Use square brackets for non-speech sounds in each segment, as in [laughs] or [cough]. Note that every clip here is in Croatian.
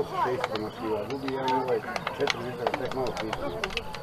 to su se ispromašila. Gubi ja ovaj četiri litra tek malo pisao.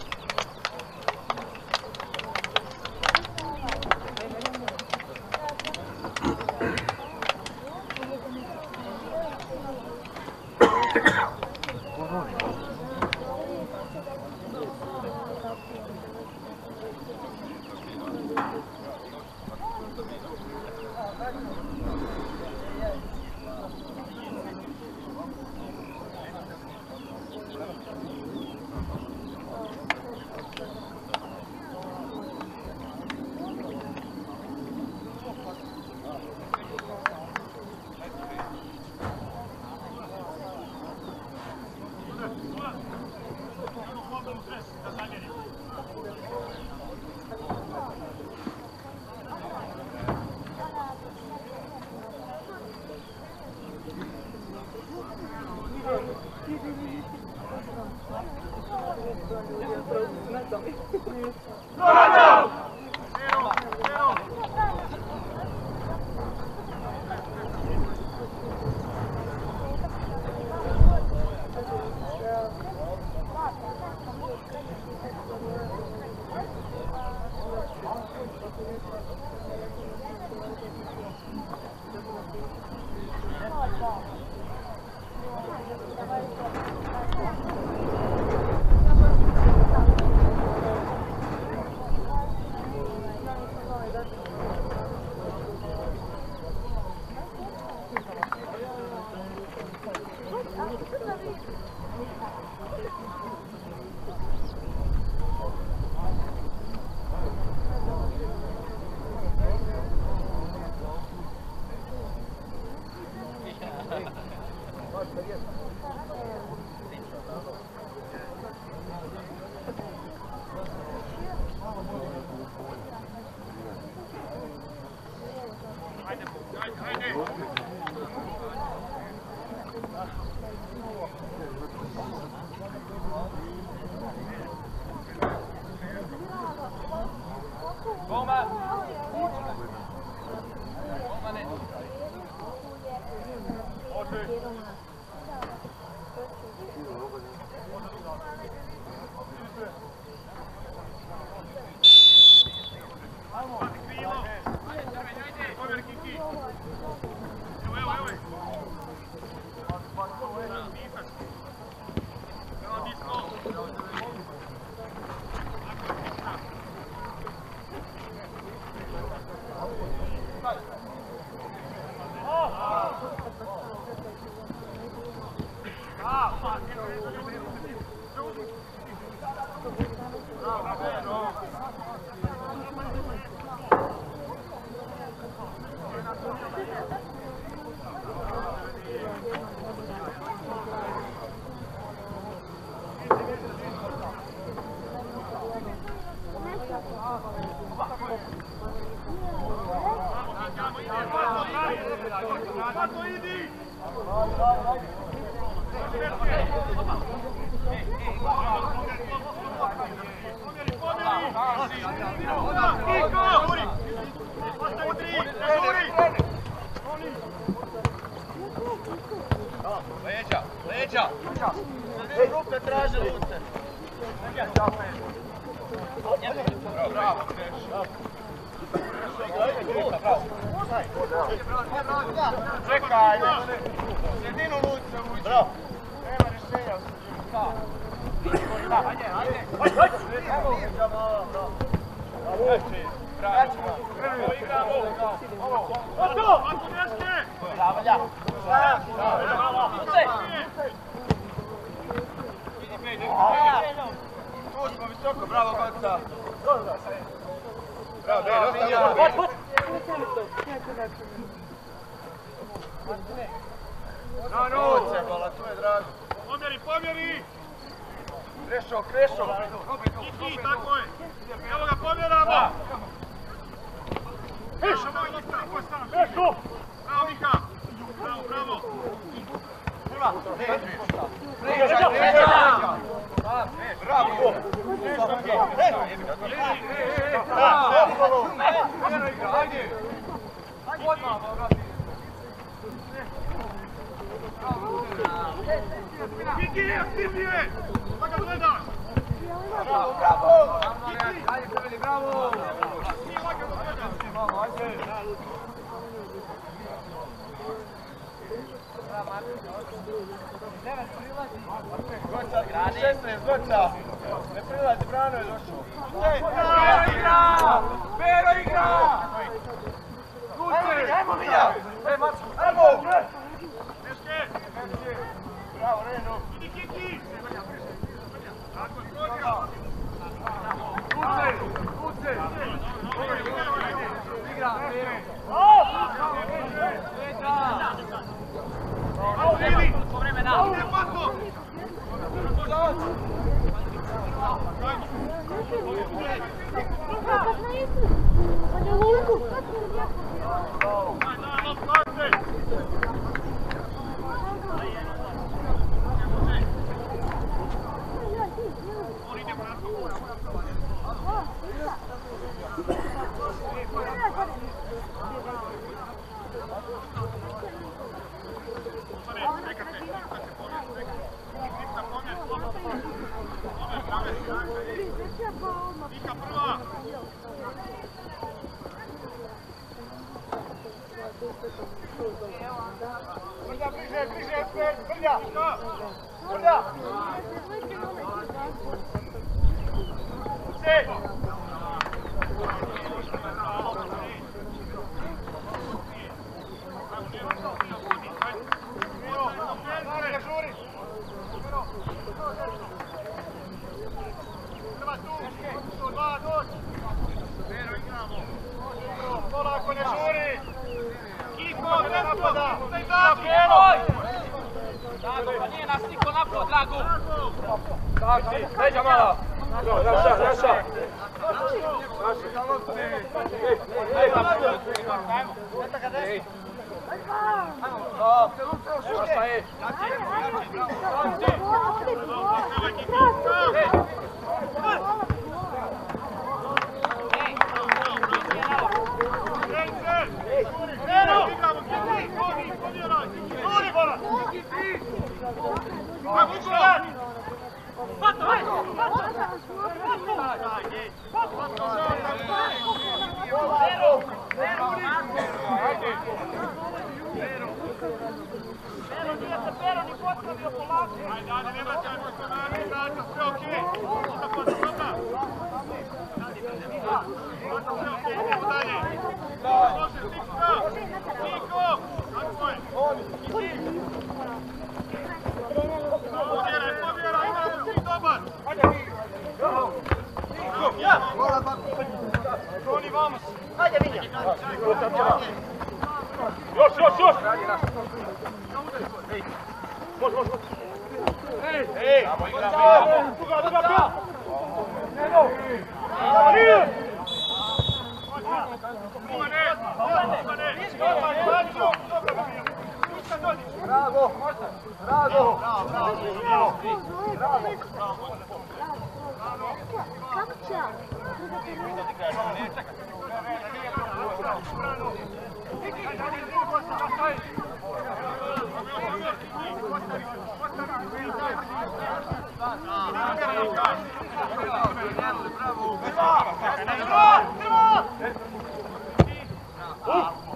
啊。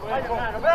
Vai, vai, vai.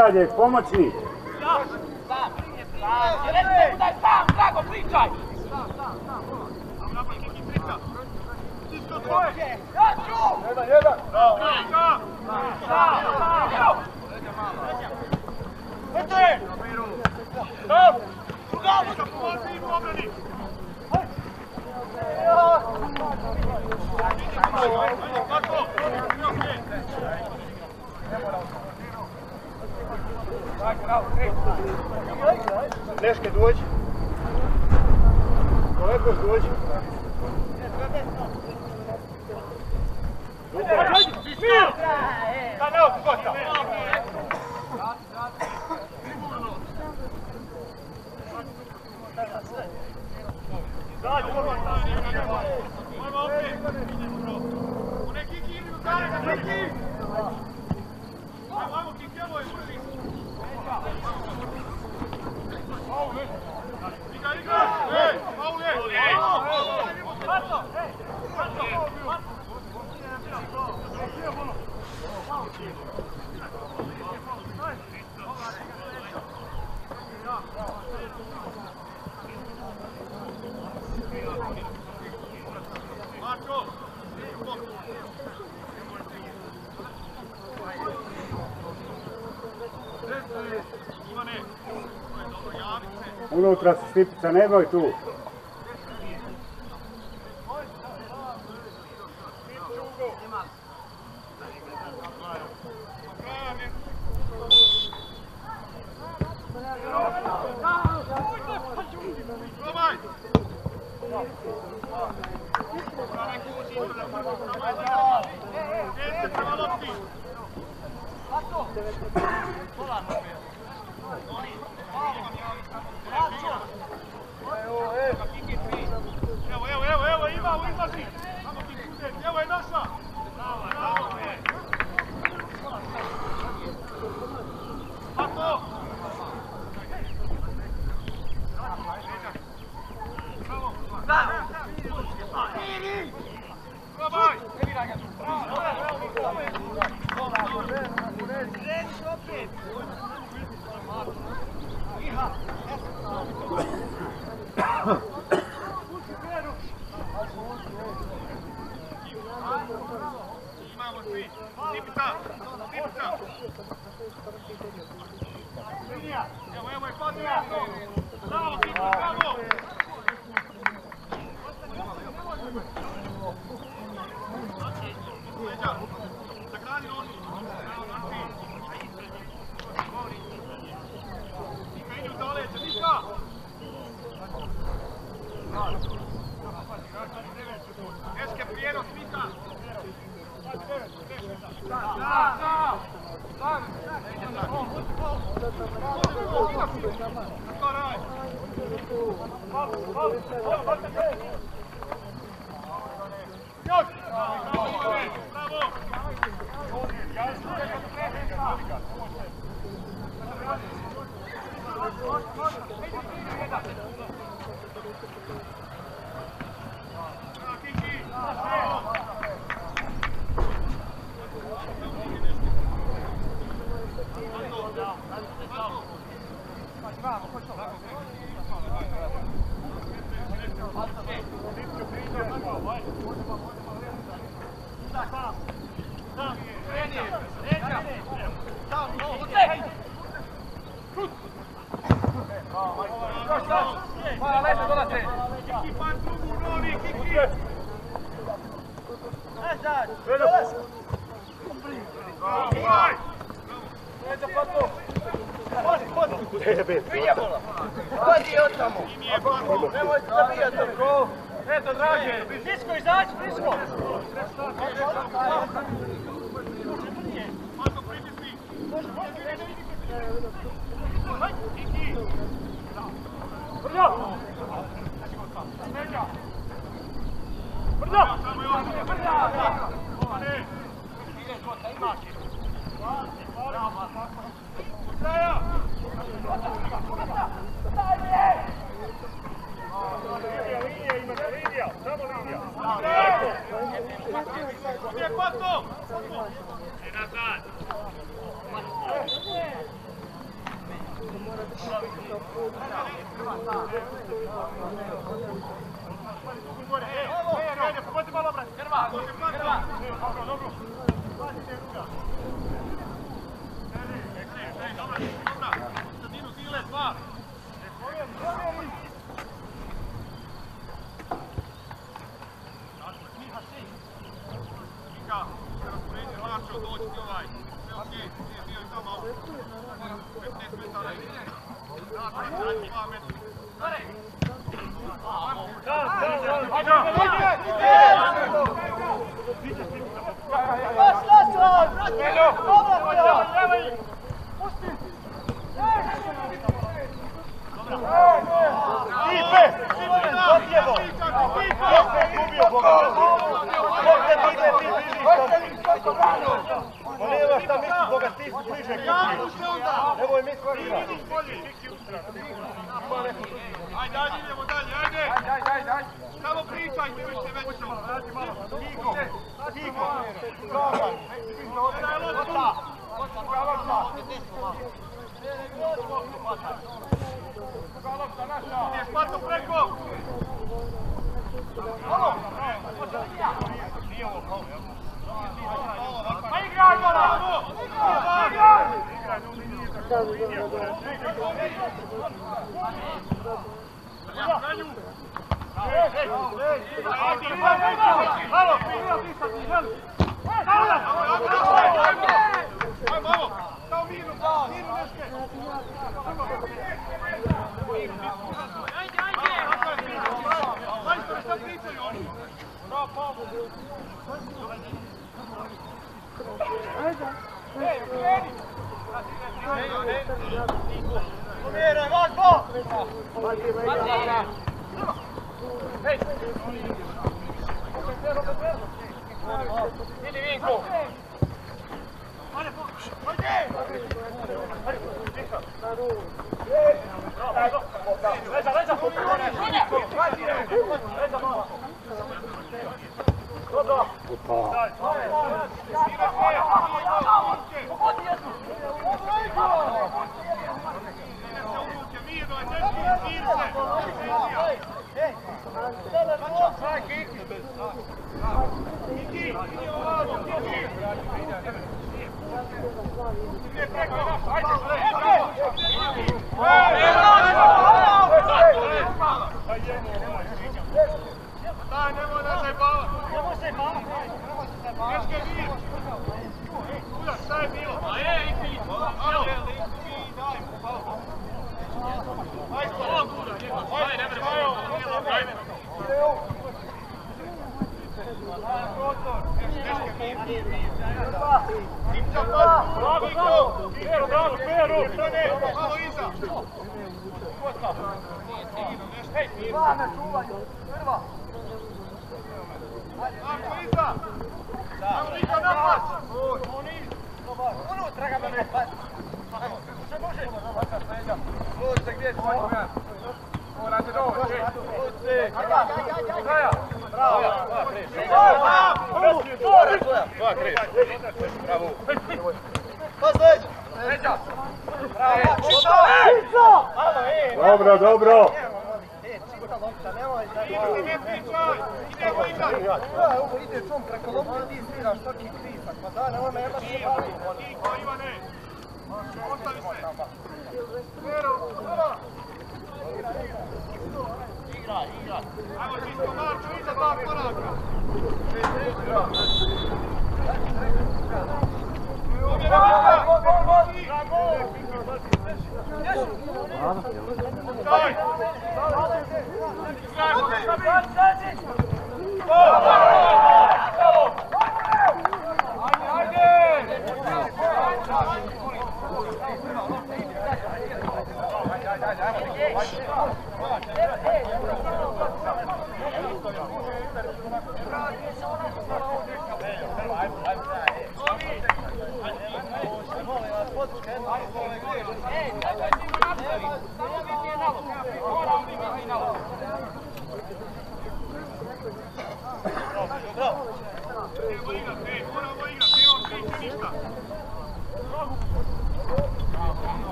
sad pomoći hoje. Canal, Costa! Dajde, Costa! Ajmo, opet! Poneki, Kimi, Lutare, Kimi! unutra se štipica nebo tu. Good ball. Vem pra.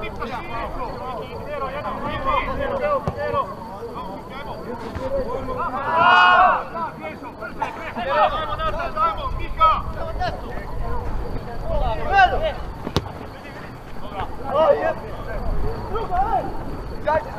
Ti passi, Gajte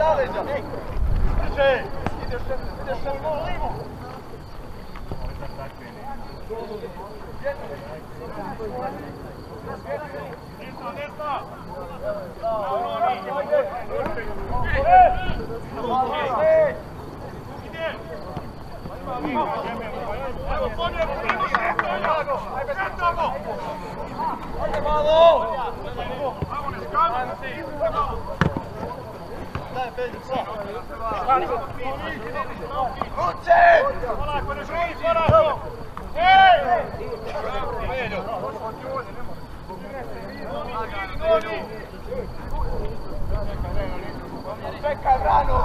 Peccabrano!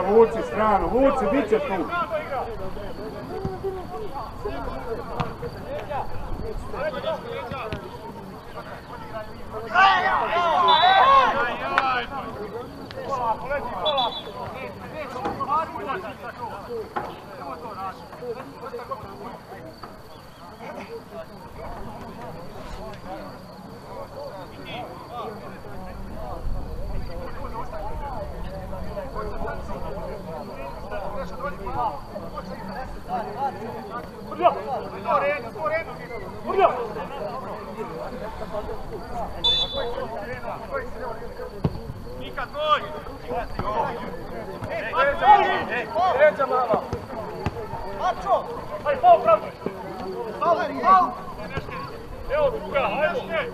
Vuci stranu, vuci, di će tu? Mika, tvoj! Treća mama! Mačo! Aj, pao pravdo! Valeri, ej! Evo druga, ajde!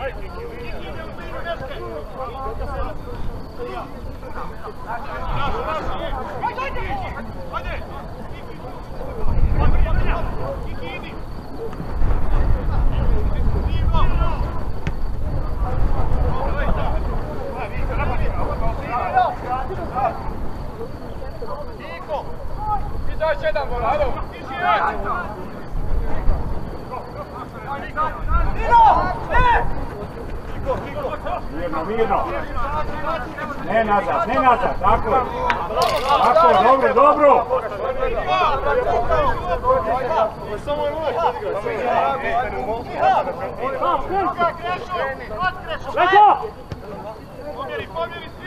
Ajde, Kiki, Kiki, idemo mi u neške! Ajde, ajde! Ajde! Kiki, idi! Ivo! Niko! Izaći jedan, Volado! Nino! Ne! Mirno, mirno. Ne nazad, ne nazad, tako je. Tako je, dobro, dobro. Krešo! Pomjeri, pomjeri svi!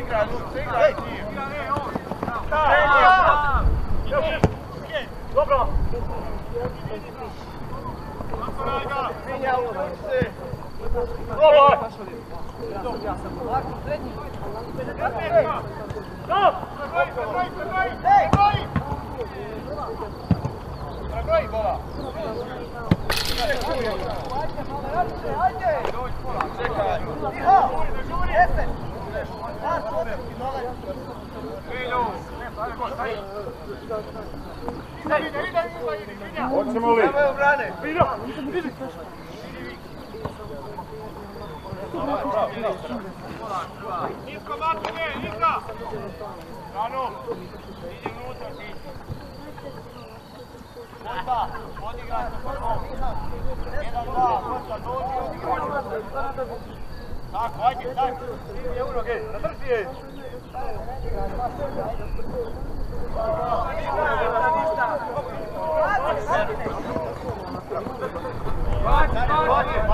Igra, Luce, igra! Dobro! Minja u Luce! Dobro! Pregoji, pregoji! Pregoji! Pregoji, bola! Ajde! Čekaj! Iha! Jeste! Nisko Matine, Nika! Rano, idem unutra ti. Kota, odigraj se po tom. Jedan, dva, Kota, dođi, odigraj se po tom. Tako, ajde, tako. Svi je unoge, zadrži je. Ništa, ništa. Vati, vati.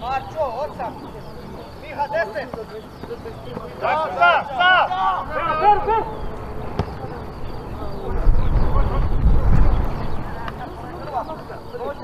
Marčo, osam. Miha, deset. Sta! Fer, fer, fer! Natali,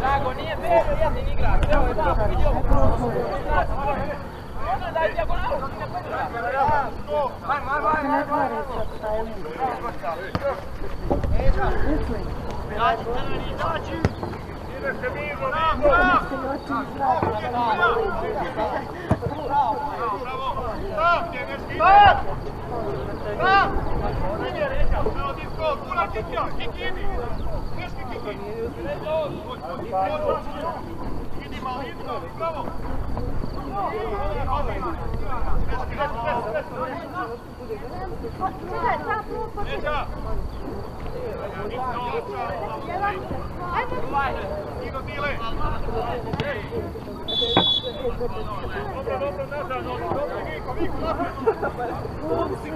Drago, nije Beljo jedin igrač. Evo je tako, vidi ovo. Ono daj dijagonalu, ne podrža. Vaj, vaj, vaj. Ne tvare se sa Elim. Eža. Dači, crveni, dači. Ide se Migo, Migo. Bravo, bravo. Bravo, bravo. Bravo, bravo. Bravo, bravo. Bravo, bravo. Dobro, dobro,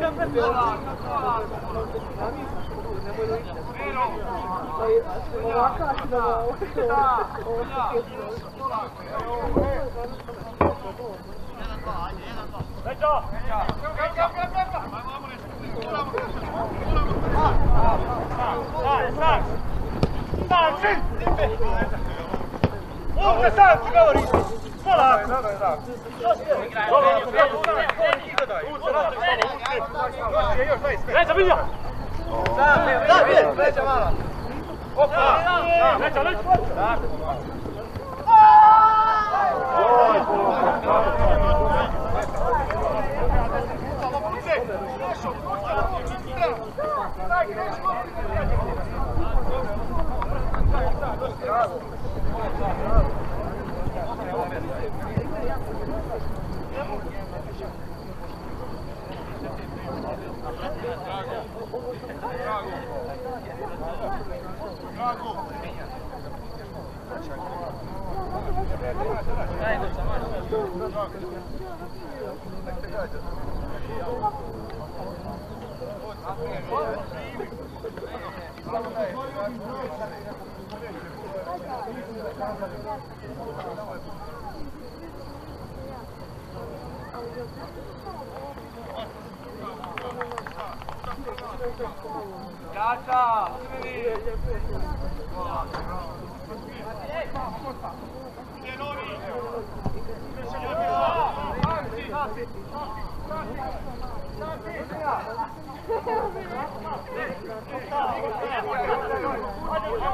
nazad, 来，怎么样？Bravo. Gotcha!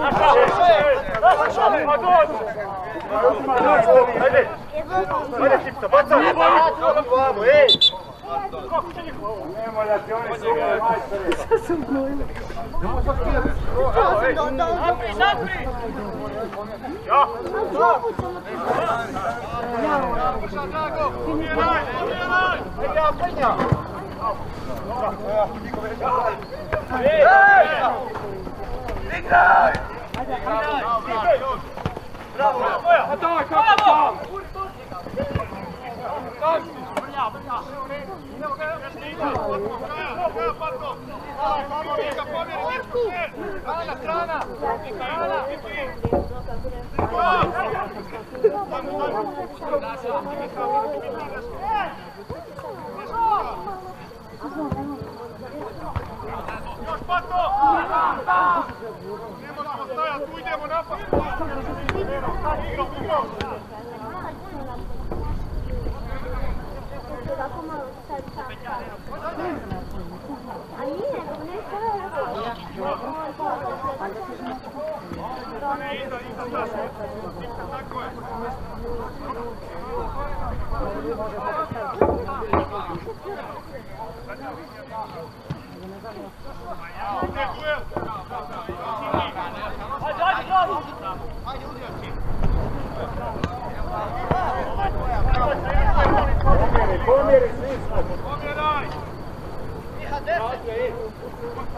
Ajde, ajde, ajde, ajde, Играй! Браво, браво! Атака, браво! Još pato! tuya, Monafa.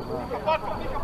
Come.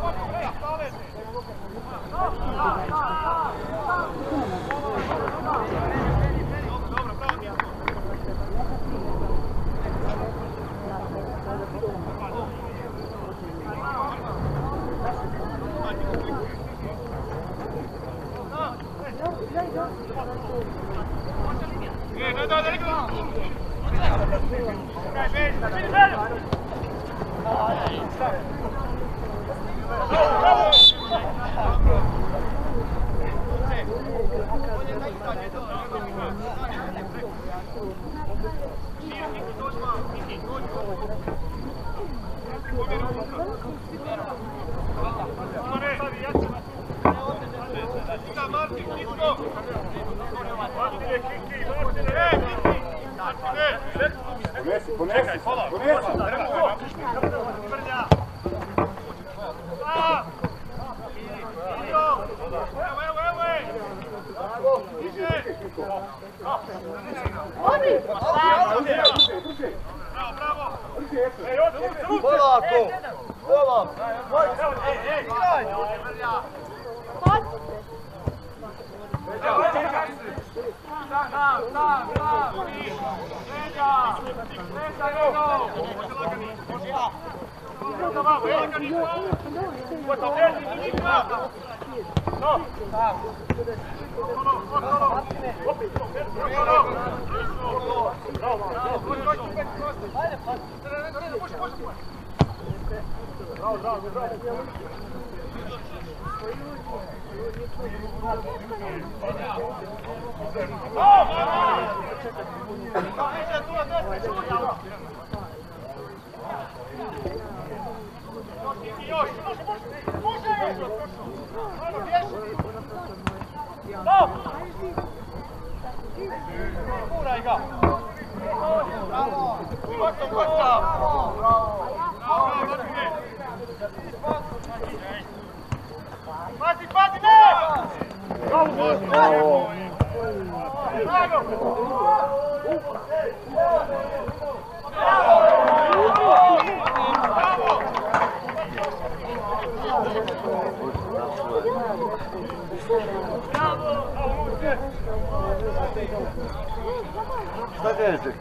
Šta kažete?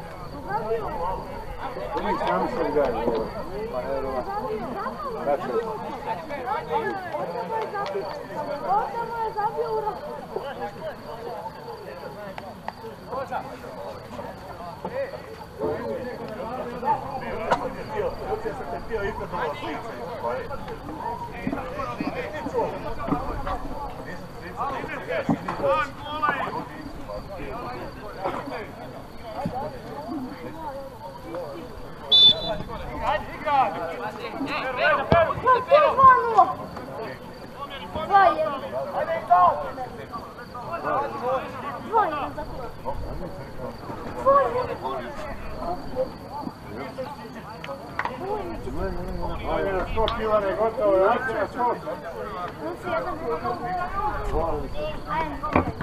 Uvijek sami se igraju. ovo. Kako? Otamo je zabio u rok. Dva nula. Dva jedan. Dva jedan za klub. Dva jedan. Ajde na sto Ivane, gotovo je. Ajde na sto. Plus jedan. Ajde.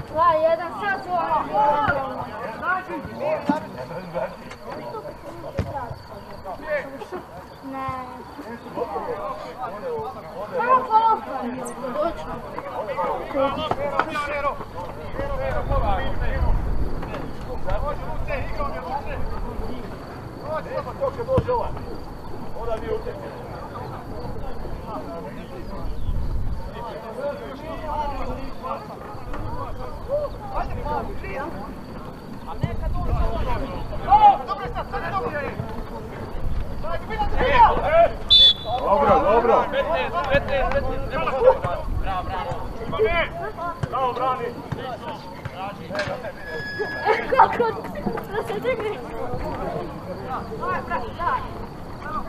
Dva jedan. Sad su ono. Dobro, dobro. Bravo, brani! Kako? Da se čekaj. Aj, brate, daj. Ovo,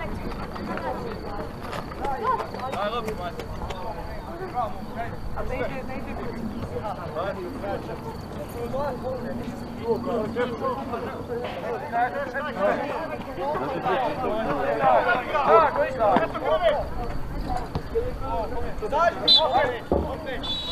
ovo. Nema se vuči i vok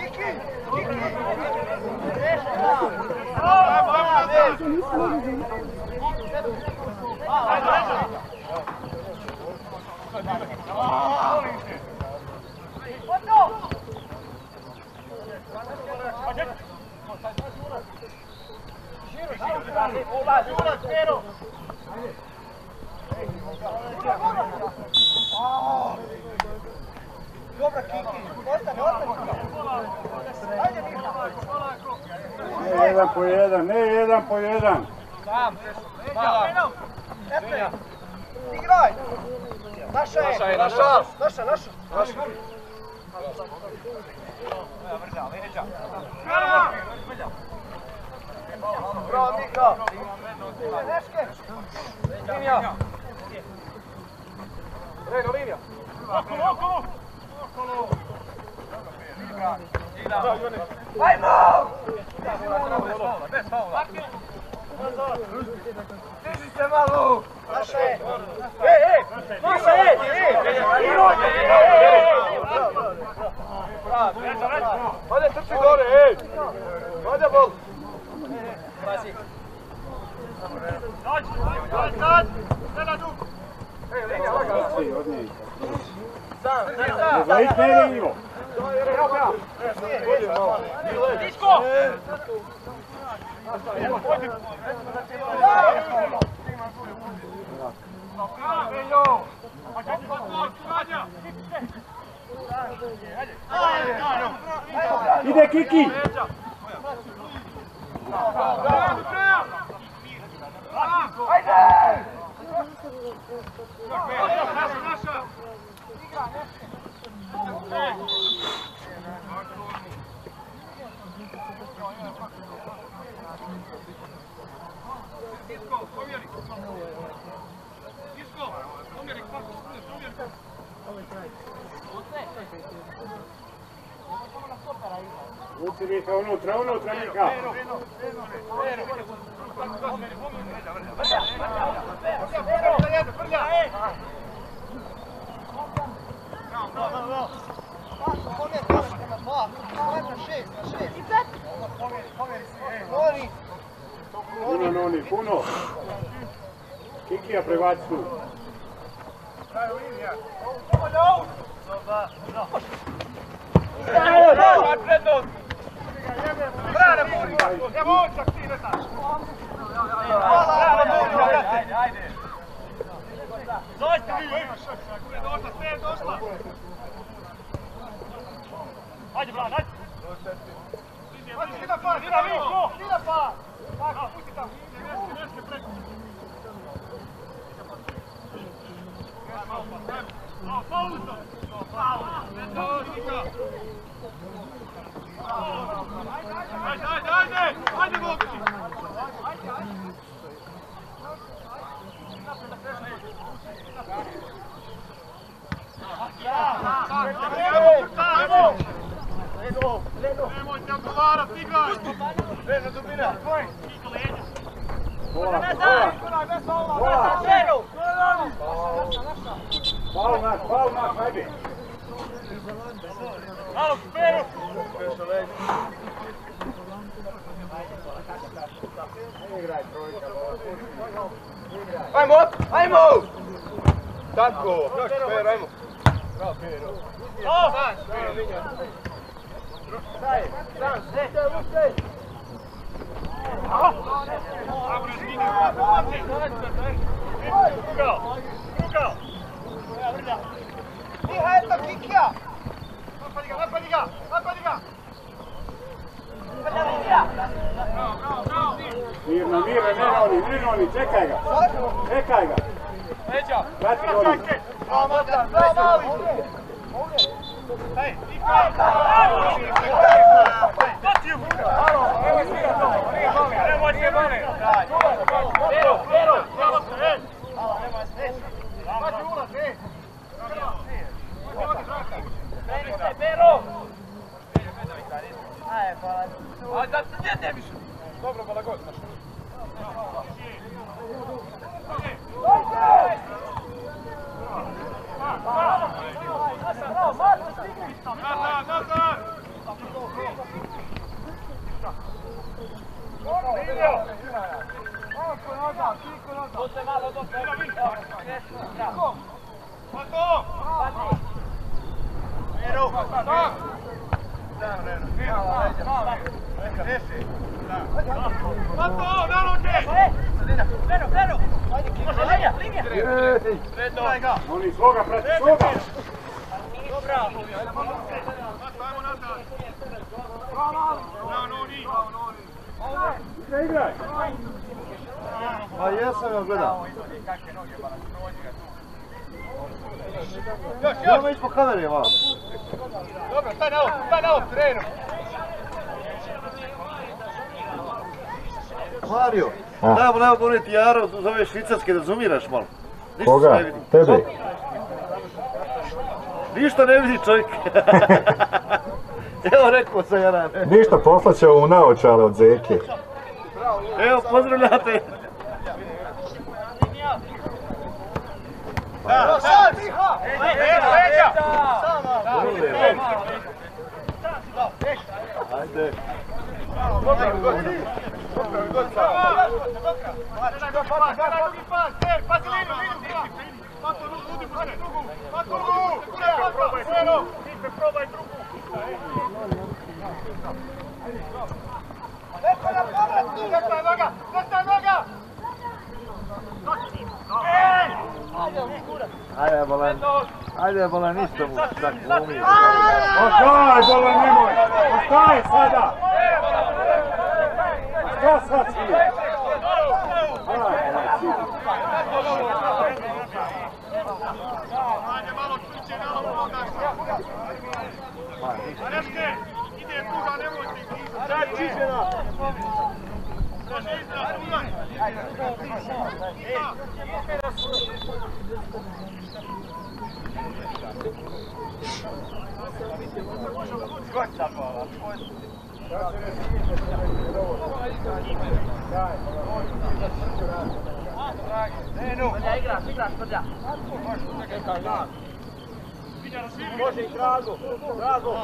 Kiki! Kiki! Vamos, vamos, vamos! Dobra, Kiki. Ostane, ostane. Ajde, Miha. Ne jedan po jedan, ne jedan po jedan. Sam, mala. Efe. Igraj. Naša je. Naša je, naša. Naša, naša. Bravo, Miha. Neške. Linija. Reno. Weet nee, nee, joh. Help, help. Disco! Ide Kiki! Naša, naša! Uci Miha unutra, unutra Miha. Pomjer, pomjer, prema dva. Metra šest, na šest. Noni. Puno noni, puno. Kikija prebaci tu. Brane, Mario, dajmo nam doneti Jaro za ove švicarske da zoomiraš malo. Ništa se ne vidi. Tebe. Ništa ne vidi čovjek. [laughs] Evo rekao sam Jaran. Ništa, poslaće u naočale od zeke. Evo pozdravljate. Da, sad, leđa! Ajde. Ajde, bolan. Ajde, bolan, ništa mu tak glumi. Ostaj, bola, nemoj. Ostaj sada. Gaz hat hier. Ajde malo čiće, malo voda. Reške, ide pruga, nemojte. Sad čiće nas. Može iza, ulaj. Ajde, Možemo, možemo. Možemo, možemo. Možemo, možemo. Može i Drago. Drago.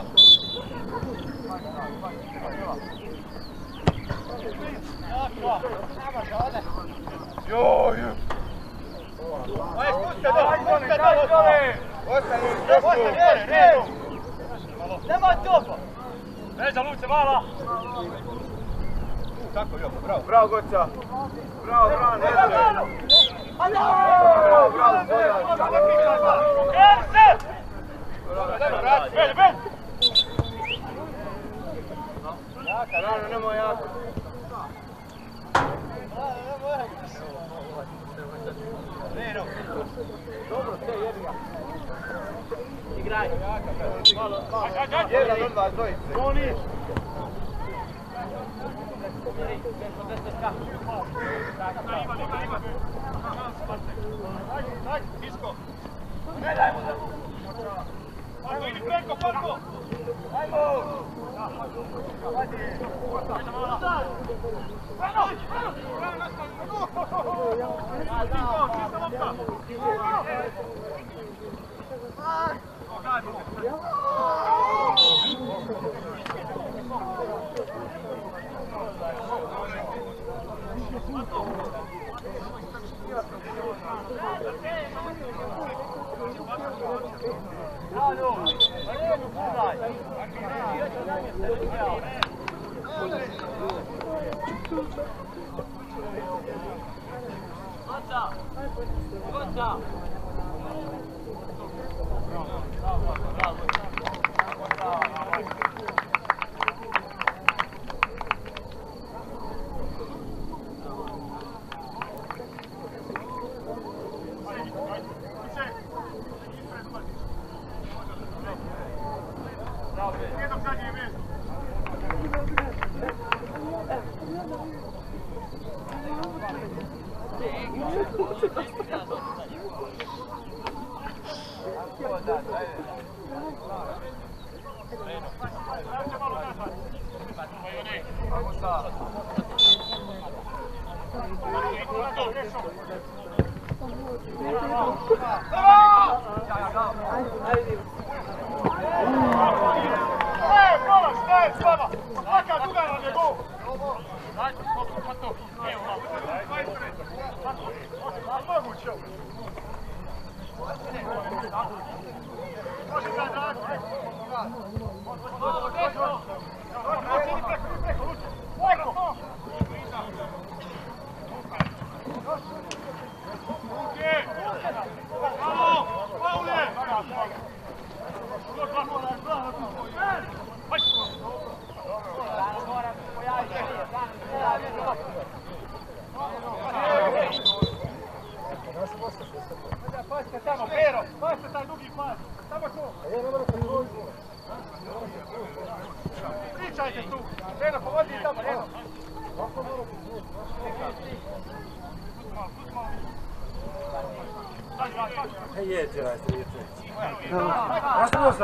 Joj. Aj, puste do, puste do. Ostani, ostani, ostani. Nemoj topo! Leđa, Luce, mala! Tako, Joko, bravo. Bravo, Goca. Bravo, bravo, ne znam. Bravo, bravo, Zoran. Erse! Bel, bel! Jaka, rano, nemoj jako. Dobro, sve, jebi ga. Igraj. Jedan od vas dvojice. Toni! Vamos!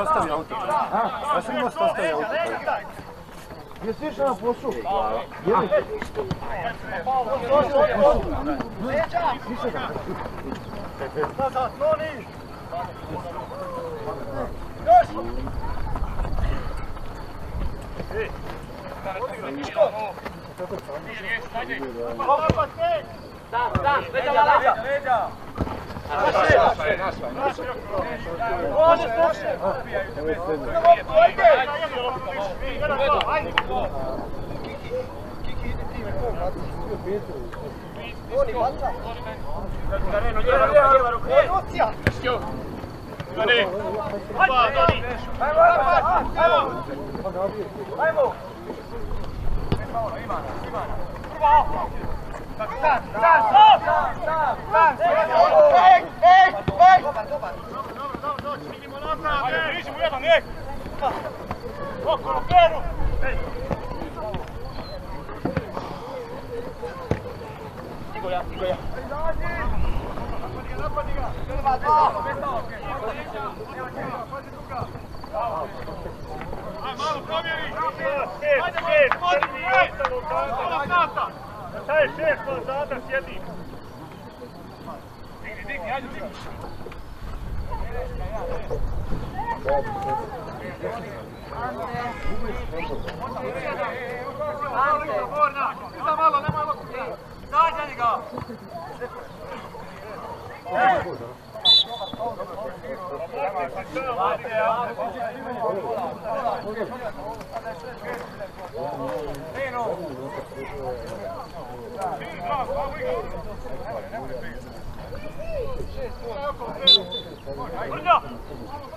Василий оставлял тут. А? Василий Москва оставлял тут. Не слышно, прошу. Держите. Okolo, Peru! Aj, malo provjeri! Ajde, šest, podni, Pola sata! Šta je šest, pola sata, sjedi! Digni, digni, ajde, ga! Ima Jenju!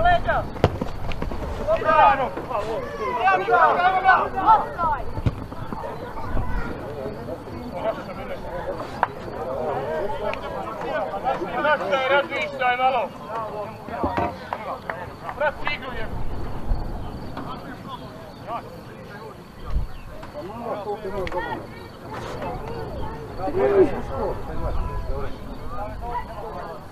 leđa! Ne.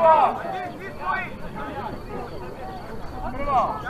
들어가. 들어가.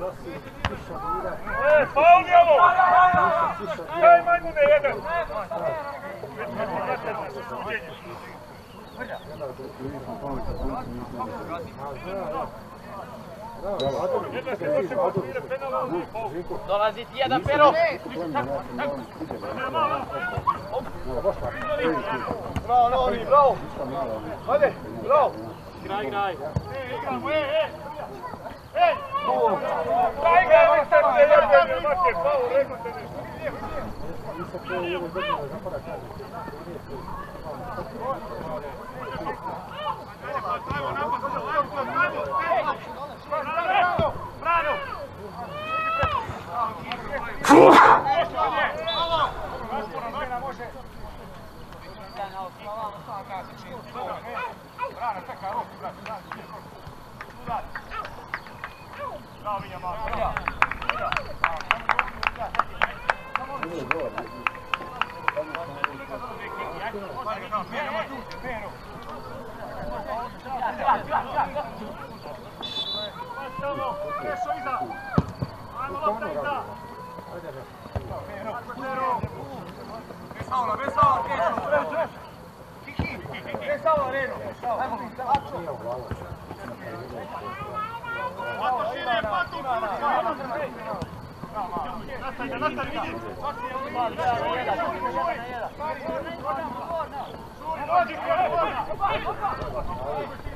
E, faul je ovo! Daj majmune jedan! Već kad imate suđenje. Dolazi ti jedan pero! Bravo, Novi, bravo! Bravo! Graj, graj! Ej! Nastavite, nastavite! Iza. Ajmo, lopta iza.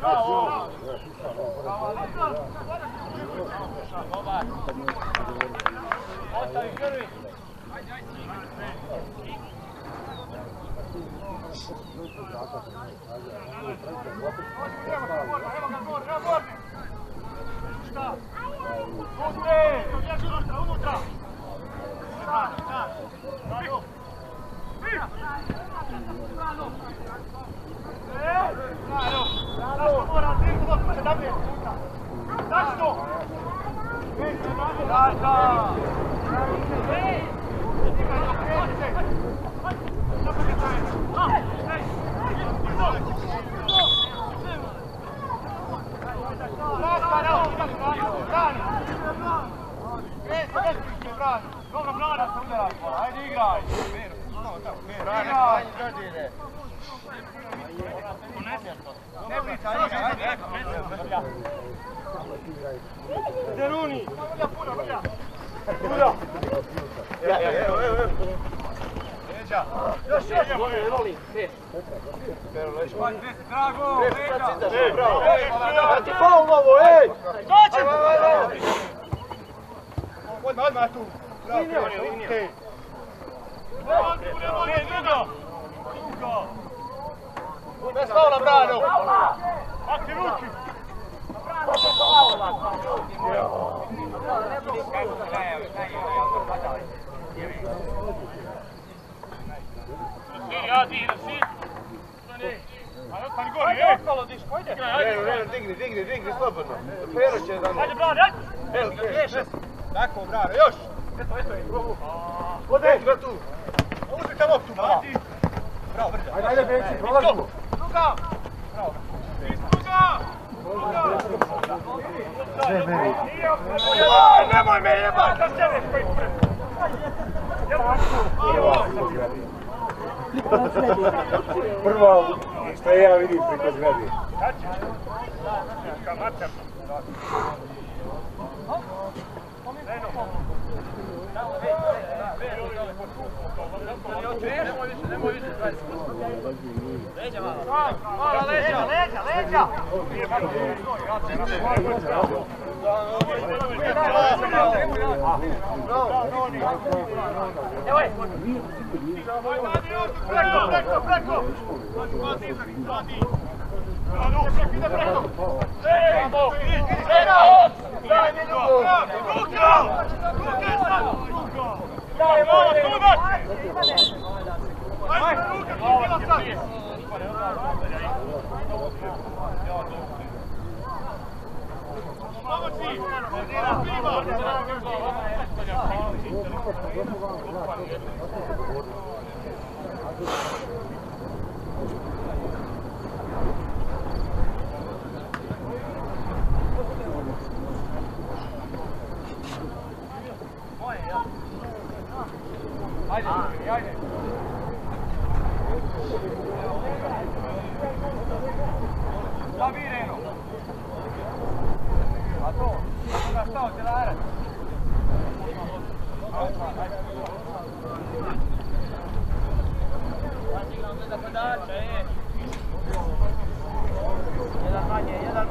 Pero. Bez faula, bez faula, Krešo. Kiki, bez faula, Reno. Pato šire, pato Nastavi, nastavi, vidi. Dođi, Bravo. Ostavi prvi. Evo ga, gor, evo gor. Šta? Puste! Bježi unutra, unutra! Da, da. Bravo. Bravo. E, bravo. Zašto mora dirku dok se dabije? Zašto? Zašto? Ej! Igraj, okreni se. Napokaj to je. Ej! Izo! Izo! Dobro, brana se udara. Ajde, igraj. Ide. Ne pričaj, igraj. Deruni. Vrlja puno, vrlja. Evo, evo, evo. Leđa. Još, još. Pazi, deset, drago, leđa. Bravo. Znači, faul novo, ej! Dođe! Odmah, odmah tu. Digni, digni, slobodno. Pero će da... Ajde, brane, ajde. Evo. Tako, bravo, još. Ode, ga tu. Uzmite loptu, bravo. Bravo, brđa. Ajde, ajde, Benci, prolazimo. Druga. Iz druga. Ne, meni. Joj, nemoj me jebat da sjedeš koji pred. Prvo što ja vidim preko zgrade. Kad ćeš? Ka mater. Hvala, leđa, leđa, leđa! Preko, preko, preko. Vadi, vadi. Bravo, ide preko. Ej, Eno! Daj mi ruku! Ruka! Ruka je sad! Ruka! Daj, malo, はい。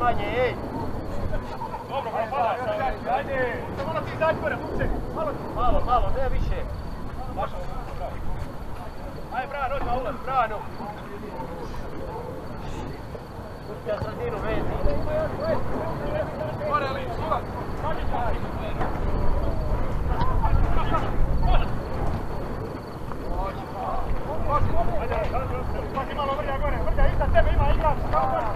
Manje, ej! Dobro, hvala, ajde. Samo ti izađi gore, Vukce. Malo. Malo, malo, ne više. Ajde, brano, odmah ulaz, brano. Pusti sredinu, vezi. Gore, ali, Ivan. Pazi malo vrlja gore, vrlja iza tebe ima igrač.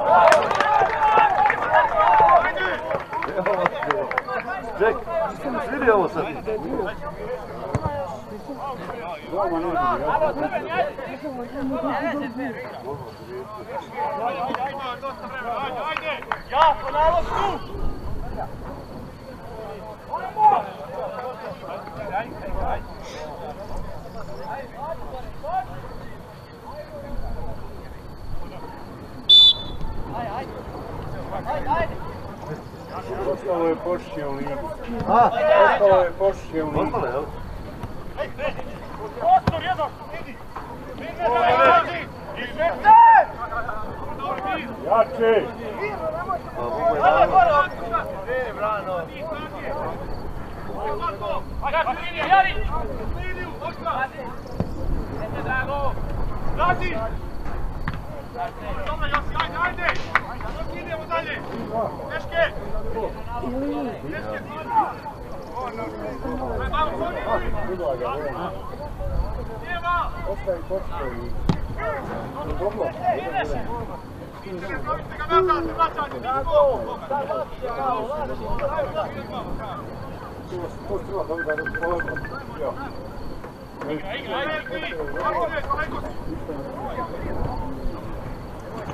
Go! Ne havası be? Jack, siz ne havası? Ja, von alles gut! Ostalo je počinje u ligi. A? Ostalo je počinje u ligi. Ostalo je, jel? Prostor jedan, vidi! Jače! Pa. E, brano. Radi! Dobro, Josi, ajde, ajde! Ajde. Dobro. Ajde!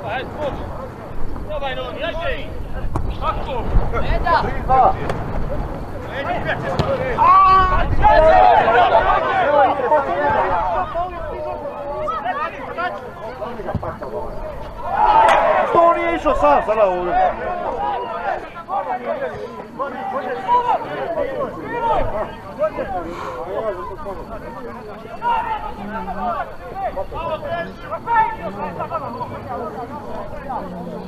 Halt, gut. Probaj, Noni, ajde! Kako? Tri, dva. Što on nije išao sam sada ovdje? Ajmo,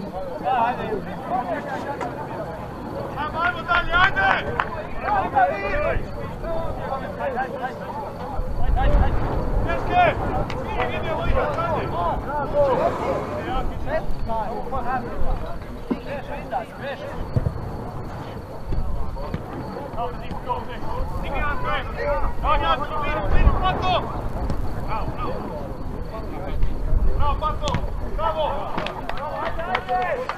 Bravo! Dalje,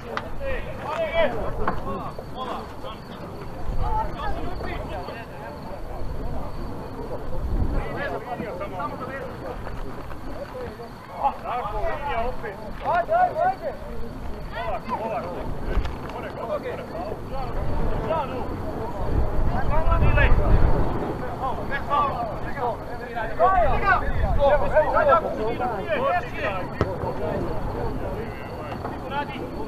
Hey!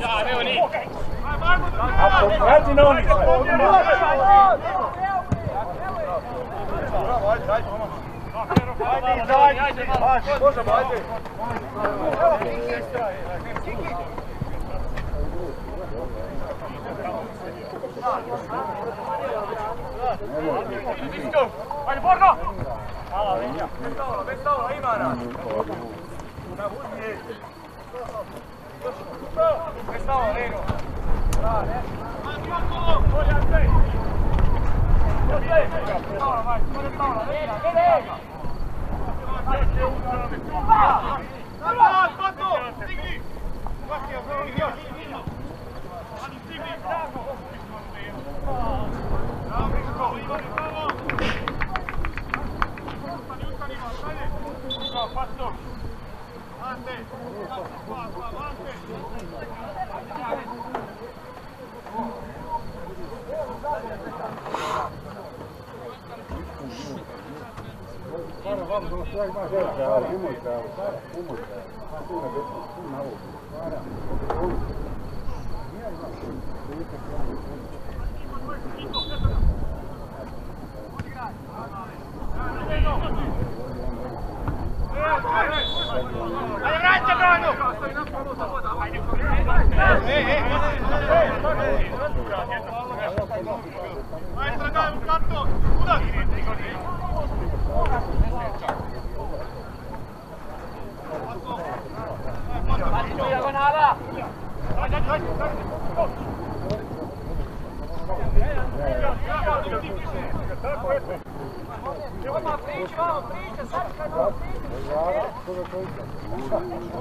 Ja, Apontate não, Nicolas. Ajde, Borno! Hvala, Lenja. Bez tavola, bez tavola, ima nas. Na budi je. Bez tavola, Leno. Avanti! Avanti! Avanti! Maestro, acá un canto. Una. よいしょ。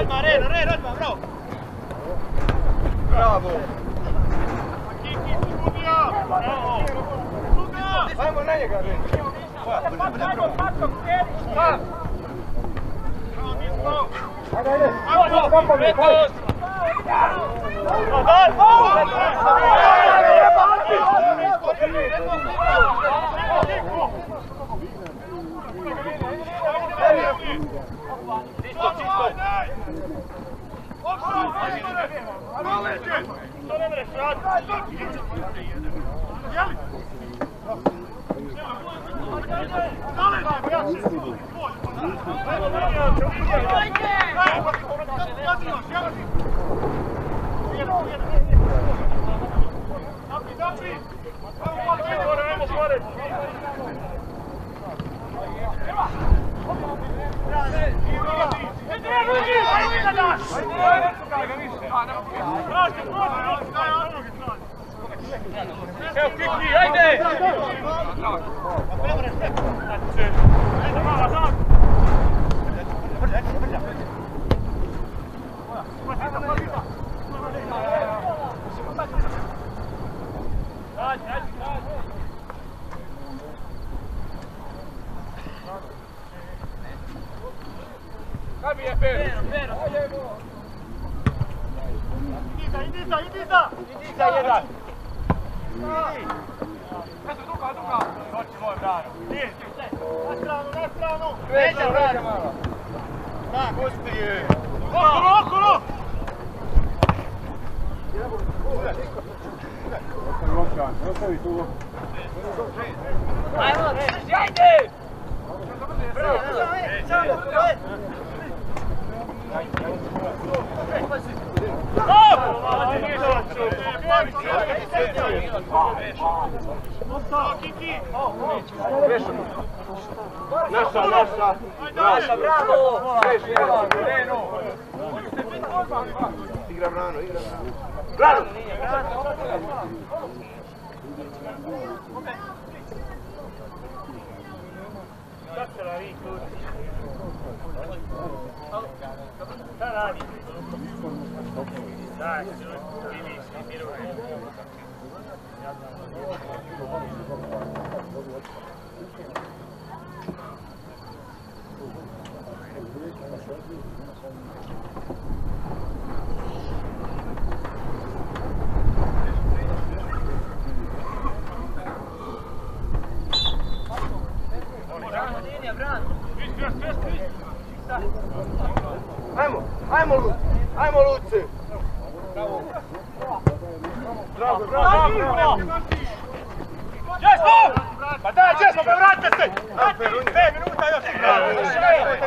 Rolma, re, Reno, Rolma, bravo! Bravo! Ma chi, chi, studia! Bravo! Studia! Vamo, Naya, Carreno! Bravo! Ajde, ajde, ajde, ajde, ajde, Evo, kikni, ajde! Ajde, mala, Idita, idita, idita! Idita jedan. Eto, duga, duga. Doći moj brano. Nije. Na stranu, na stranu! Veća brano. Da, pusti je. Okolo, okolo! Ostavi tu. Ajmo, drži, ajde! Naša, naša. Naša, bravo! Igra brano, igra brano. Brano! Šta radi? All right. Često! Pa daj, Često, pa vratite se! Pet minuta još igra!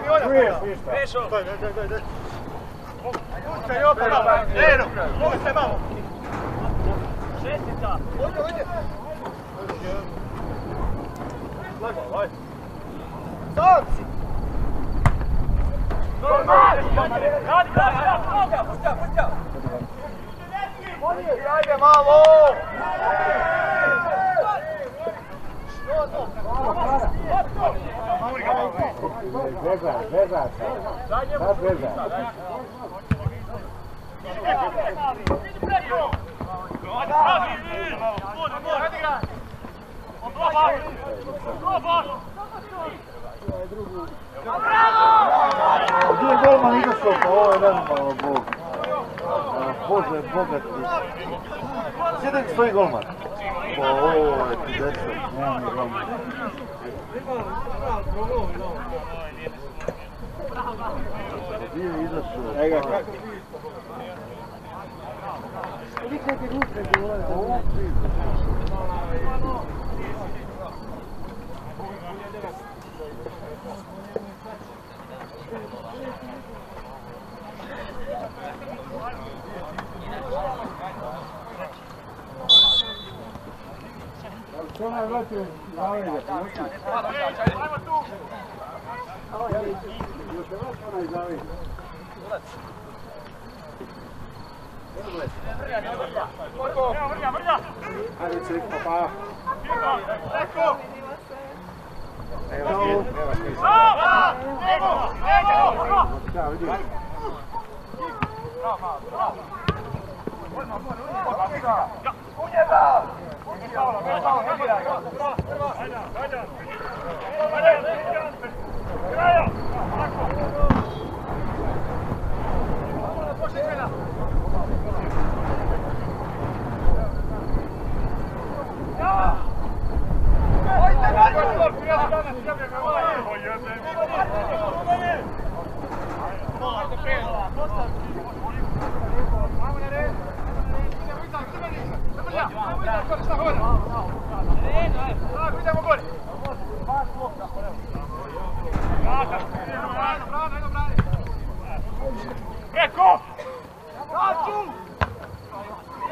Nemojte mi ništa? Pešo! Daj, daj, daj, daj! Puštaj i opet malo! Eno! Se malo! Šestica! Ojde, ojde! Lagano, ajde! Savci. Radi, radi, radi! Puštaj, puštaj! Ajde malo. Zvezda, zvezda. Sad zvezda. Gdje je golman izašao? Pa ovo je nenormalno Bog. Bože, bogat ti. Sjede stoji golman. Pa ovo je ti deco. Nema mi golman. Gdje je izašao? Ega, kako? Ovo pomoći? Ajmo Buenas noches. Brnja, brnja, Ajde, cek, pa. Preko! Evo, evo, evo, evo, evo, evo, Ja, Go!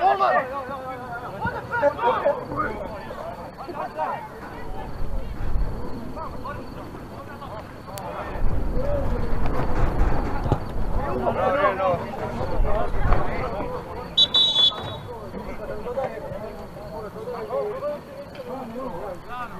Over!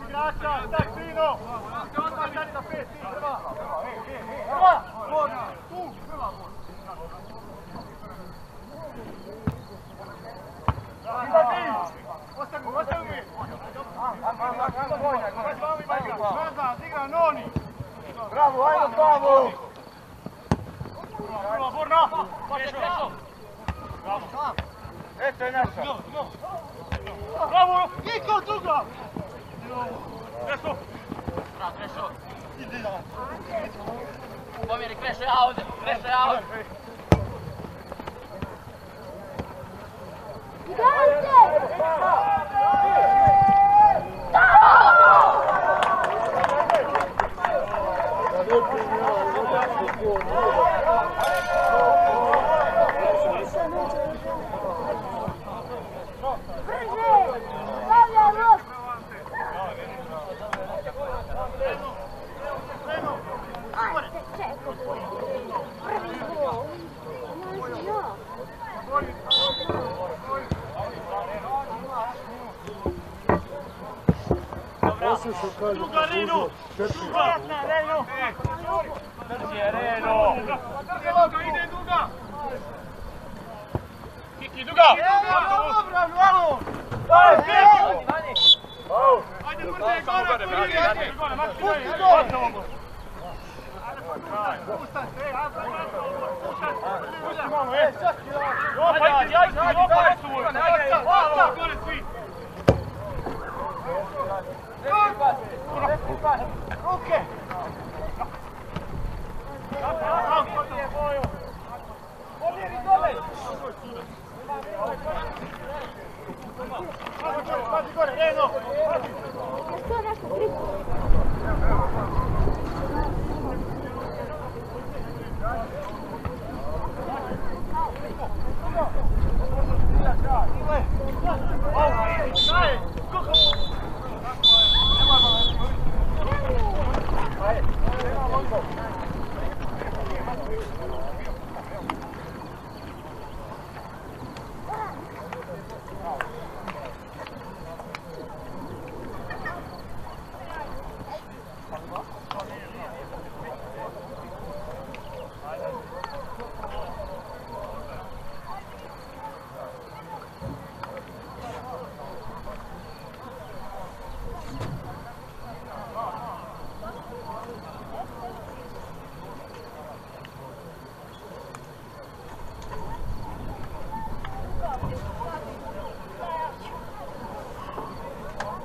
Minaccia, tazzino! Guardate i tappeti! Prova! Buona! Tu! Prova! Guardati! Ostacomi, ostacomi! Guarda, diga Noni! Bravo, vai lo bravo! Prova, Borna! Bravo! E te ne Bravo! Kiko, Dugo! Rechtop. Straat, rechtop. Kom weer, de crash houden. Crash. poslušao kaže... Duga Rino! Duga! Reno! Drži je Reno! Drži Logo, ide Duga! Kiki, Duga! Evo, obranu, evo! Daj, Kiki! Ajde, brže, gore, koji je, ajde! Pusti gore! Puštaj, e, ajde, puštaj! Puštaj, puštaj! Puštaj malo, e! Ajde, ajde, ajde, ajde! Ruke! Odjeri dole! Pazi gore, Reno! Pazi!